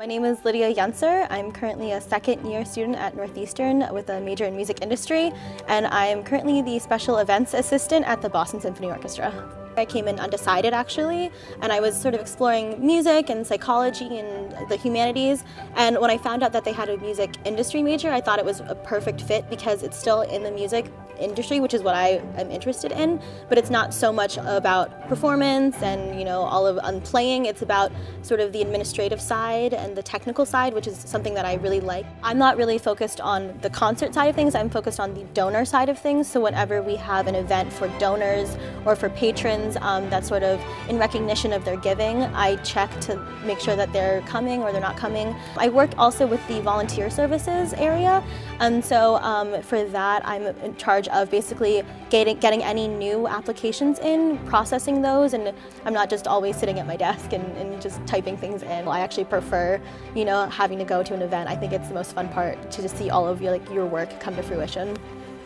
My name is Lydia Yenser. I'm currently a second year student at Northeastern with a major in music industry, and I'm currently the special events assistant at the Boston Symphony Orchestra. I came in undecided actually, and I was sort of exploring music and psychology and the humanities. And when I found out that they had a music industry major, I thought it was a perfect fit because it's still in the music industry, which is what I am interested in. But it's not so much about performance and you know all of um, playing. It's about sort of the administrative side and the technical side, which is something that I really like. I'm not really focused on the concert side of things. I'm focused on the donor side of things. So whenever we have an event for donors or for patrons um, that's sort of in recognition of their giving, I check to make sure that they're coming or they're not coming. I work also with the volunteer services area, and so um, for that I'm in charge of basically getting, getting any new applications in, processing those, and I'm not just always sitting at my desk and, and just typing things in. I actually prefer, you know, having to go to an event. I think it's the most fun part to just see all of your, like, your work come to fruition.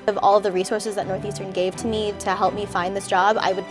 Of all the resources that Northeastern gave to me to help me find this job, I would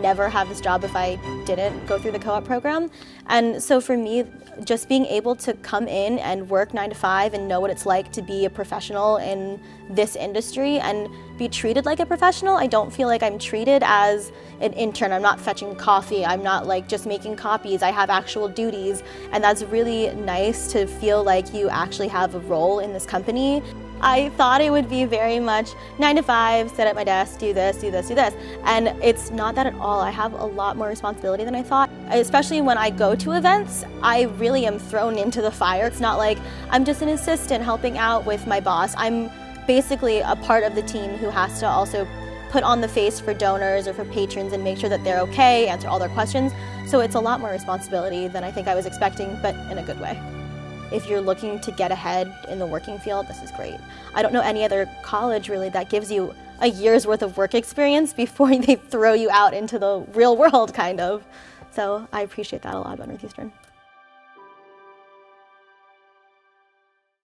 never have this job if I didn't go through the co-op program. And so for me, just being able to come in and work nine to five and know what it's like to be a professional in this industry and be treated like a professional, I don't feel like I'm treated as an intern. I'm not fetching coffee. I'm not like just making copies. I have actual duties. And that's really nice to feel like you actually have a role in this company. I thought it would be very much nine to five, sit at my desk, do this, do this, do this. And it's not that at all. I have a lot more responsibility than I thought. Especially when I go to events, I really am thrown into the fire. It's not like I'm just an assistant helping out with my boss. I'm basically a part of the team who has to also put on the face for donors or for patrons and make sure that they're okay, answer all their questions. So it's a lot more responsibility than I think I was expecting, but in a good way if you're looking to get ahead in the working field, this is great. I don't know any other college really that gives you a year's worth of work experience before they throw you out into the real world, kind of. So I appreciate that a lot about Northeastern.